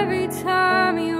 every time you